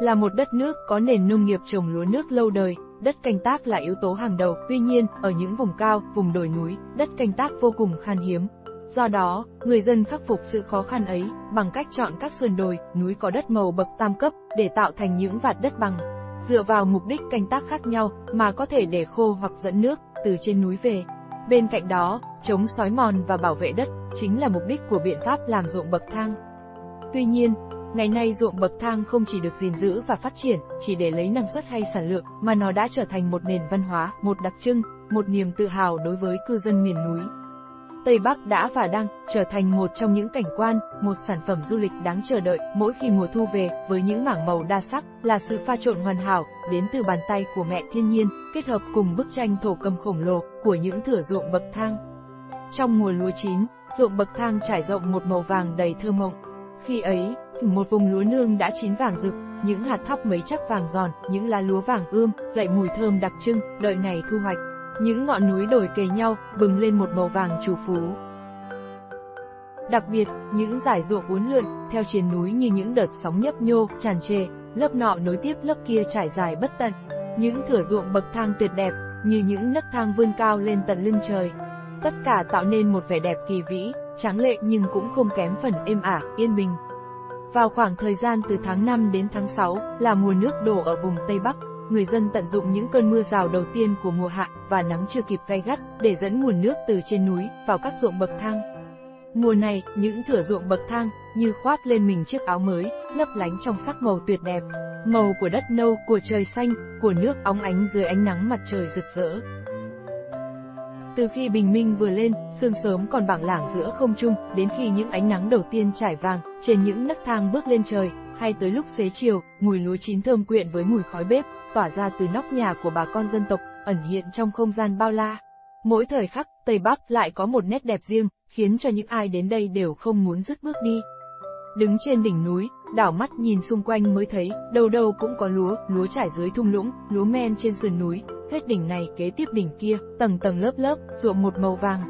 Là một đất nước có nền nông nghiệp trồng lúa nước lâu đời, đất canh tác là yếu tố hàng đầu. Tuy nhiên, ở những vùng cao, vùng đồi núi, đất canh tác vô cùng khan hiếm. Do đó, người dân khắc phục sự khó khăn ấy bằng cách chọn các sườn đồi, núi có đất màu bậc tam cấp để tạo thành những vạt đất bằng. Dựa vào mục đích canh tác khác nhau mà có thể để khô hoặc dẫn nước từ trên núi về. Bên cạnh đó, chống sói mòn và bảo vệ đất chính là mục đích của biện pháp làm ruộng bậc thang. Tuy nhiên, ngày nay ruộng bậc thang không chỉ được gìn giữ và phát triển chỉ để lấy năng suất hay sản lượng, mà nó đã trở thành một nền văn hóa, một đặc trưng, một niềm tự hào đối với cư dân miền núi. Tây Bắc đã và đang trở thành một trong những cảnh quan, một sản phẩm du lịch đáng chờ đợi mỗi khi mùa thu về với những mảng màu đa sắc là sự pha trộn hoàn hảo đến từ bàn tay của mẹ thiên nhiên kết hợp cùng bức tranh thổ cầm khổng lồ của những thửa ruộng bậc thang. Trong mùa lúa chín, ruộng bậc thang trải rộng một màu vàng đầy thơ mộng. Khi ấy, một vùng lúa nương đã chín vàng rực, những hạt thóc mấy chắc vàng giòn, những lá lúa vàng ươm, dậy mùi thơm đặc trưng, đợi ngày thu hoạch. Những ngọn núi đồi kề nhau, bừng lên một màu vàng chủ phú. Đặc biệt, những giải ruộng uốn lượn, theo triền núi như những đợt sóng nhấp nhô, tràn trề, lớp nọ nối tiếp lớp kia trải dài bất tận. Những thửa ruộng bậc thang tuyệt đẹp, như những nấc thang vươn cao lên tận lưng trời. Tất cả tạo nên một vẻ đẹp kỳ vĩ, tráng lệ nhưng cũng không kém phần êm ả, yên bình. Vào khoảng thời gian từ tháng 5 đến tháng 6 là mùa nước đổ ở vùng Tây Bắc, người dân tận dụng những cơn mưa rào đầu tiên của mùa hạ và nắng chưa kịp gay gắt để dẫn nguồn nước từ trên núi vào các ruộng bậc thang. Mùa này, những thửa ruộng bậc thang như khoác lên mình chiếc áo mới, lấp lánh trong sắc màu tuyệt đẹp. Màu của đất nâu, của trời xanh, của nước óng ánh dưới ánh nắng mặt trời rực rỡ. Từ khi bình minh vừa lên, sương sớm còn bảng lảng giữa không trung, đến khi những ánh nắng đầu tiên trải vàng trên những nấc thang bước lên trời, hay tới lúc xế chiều, mùi lúa chín thơm quyện với mùi khói bếp, tỏa ra từ nóc nhà của bà con dân tộc, ẩn hiện trong không gian bao la. Mỗi thời khắc, Tây Bắc lại có một nét đẹp riêng, khiến cho những ai đến đây đều không muốn dứt bước đi. Đứng trên đỉnh núi, đảo mắt nhìn xung quanh mới thấy, đâu đâu cũng có lúa, lúa trải dưới thung lũng, lúa men trên sườn núi, hết đỉnh này kế tiếp đỉnh kia, tầng tầng lớp lớp, ruộng một màu vàng.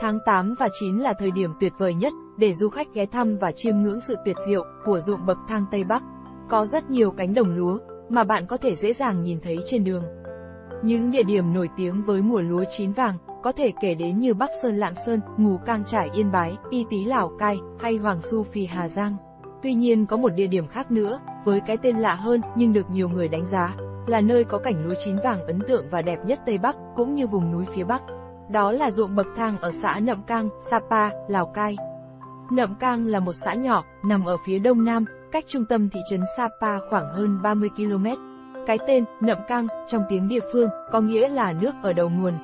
Tháng 8 và 9 là thời điểm tuyệt vời nhất để du khách ghé thăm và chiêm ngưỡng sự tuyệt diệu của ruộng bậc thang Tây Bắc. Có rất nhiều cánh đồng lúa mà bạn có thể dễ dàng nhìn thấy trên đường. Những địa điểm nổi tiếng với mùa lúa chín vàng có thể kể đến như Bắc Sơn Lạng Sơn, Ngù Cang Trải Yên Bái, Y Tý Lào Cai hay Hoàng Su phi Hà Giang. Tuy nhiên có một địa điểm khác nữa, với cái tên lạ hơn nhưng được nhiều người đánh giá, là nơi có cảnh lúa chín vàng ấn tượng và đẹp nhất Tây Bắc, cũng như vùng núi phía Bắc. Đó là ruộng bậc thang ở xã Nậm Cang, Sapa, Lào Cai. Nậm Cang là một xã nhỏ, nằm ở phía đông nam, cách trung tâm thị trấn Sapa khoảng hơn 30 km. Cái tên, Nậm Cang, trong tiếng địa phương, có nghĩa là nước ở đầu nguồn.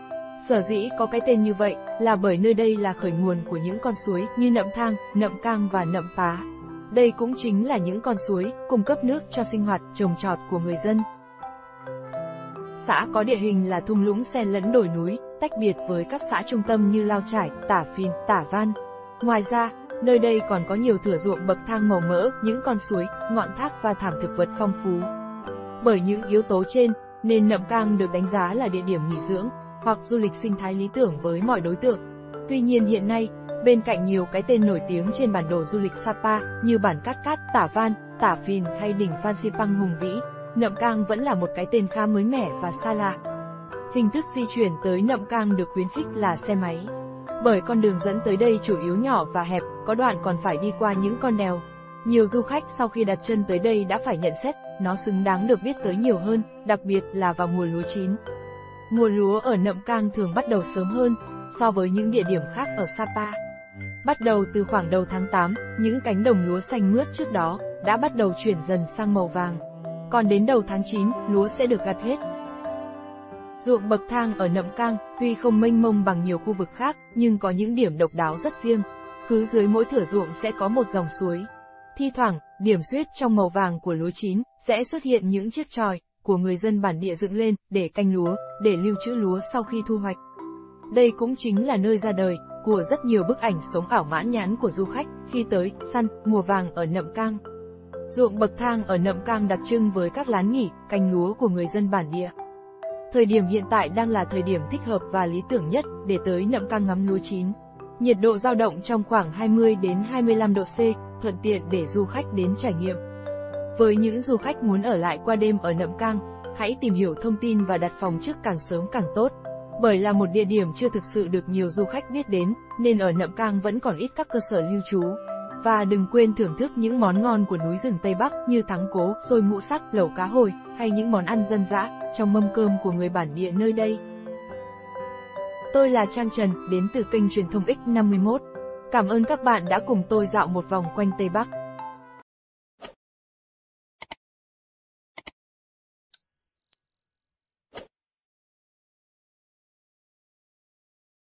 Sở dĩ có cái tên như vậy, là bởi nơi đây là khởi nguồn của những con suối như Nậm Thang, Nậm Cang và Nậm Pá. Đây cũng chính là những con suối, cung cấp nước cho sinh hoạt, trồng trọt của người dân. Xã có địa hình là thung lũng xen lẫn đồi núi, tách biệt với các xã trung tâm như Lao Trải, Tả Phìn, Tả Văn. Ngoài ra, nơi đây còn có nhiều thửa ruộng bậc thang màu mỡ, những con suối, ngọn thác và thảm thực vật phong phú. Bởi những yếu tố trên, nên Nậm Cang được đánh giá là địa điểm nghỉ dưỡng, hoặc du lịch sinh thái lý tưởng với mọi đối tượng. Tuy nhiên hiện nay, bên cạnh nhiều cái tên nổi tiếng trên bản đồ du lịch Sapa như bản Cát Cát, Tả Van, Tả Phìn hay đỉnh Phan Xipang hùng vĩ, Nậm Cang vẫn là một cái tên khá mới mẻ và xa lạ. Hình thức di chuyển tới Nậm Cang được khuyến khích là xe máy. Bởi con đường dẫn tới đây chủ yếu nhỏ và hẹp, có đoạn còn phải đi qua những con đèo. Nhiều du khách sau khi đặt chân tới đây đã phải nhận xét, nó xứng đáng được biết tới nhiều hơn, đặc biệt là vào mùa lúa chín. Mùa lúa ở Nậm Cang thường bắt đầu sớm hơn so với những địa điểm khác ở Sapa. Bắt đầu từ khoảng đầu tháng 8, những cánh đồng lúa xanh mướt trước đó đã bắt đầu chuyển dần sang màu vàng. Còn đến đầu tháng 9, lúa sẽ được gặt hết. Ruộng bậc thang ở Nậm Cang tuy không mênh mông bằng nhiều khu vực khác, nhưng có những điểm độc đáo rất riêng. Cứ dưới mỗi thửa ruộng sẽ có một dòng suối. Thi thoảng, điểm xuyết trong màu vàng của lúa chín sẽ xuất hiện những chiếc tròi, của người dân bản địa dựng lên để canh lúa, để lưu trữ lúa sau khi thu hoạch. Đây cũng chính là nơi ra đời của rất nhiều bức ảnh sống ảo mãn nhãn của du khách khi tới săn mùa vàng ở Nậm Cang. Ruộng bậc thang ở Nậm Cang đặc trưng với các lán nghỉ, canh lúa của người dân bản địa. Thời điểm hiện tại đang là thời điểm thích hợp và lý tưởng nhất để tới Nậm Cang ngắm lúa chín. Nhiệt độ dao động trong khoảng 20 đến 25 độ C, thuận tiện để du khách đến trải nghiệm. Với những du khách muốn ở lại qua đêm ở Nậm Cang, hãy tìm hiểu thông tin và đặt phòng trước càng sớm càng tốt. Bởi là một địa điểm chưa thực sự được nhiều du khách biết đến, nên ở Nậm Cang vẫn còn ít các cơ sở lưu trú. Và đừng quên thưởng thức những món ngon của núi rừng Tây Bắc như thắng cố, xôi ngũ sắc, lẩu cá hồi, hay những món ăn dân dã trong mâm cơm của người bản địa nơi đây. Tôi là Trang Trần, đến từ kênh truyền thông X51. Cảm ơn các bạn đã cùng tôi dạo một vòng quanh Tây Bắc.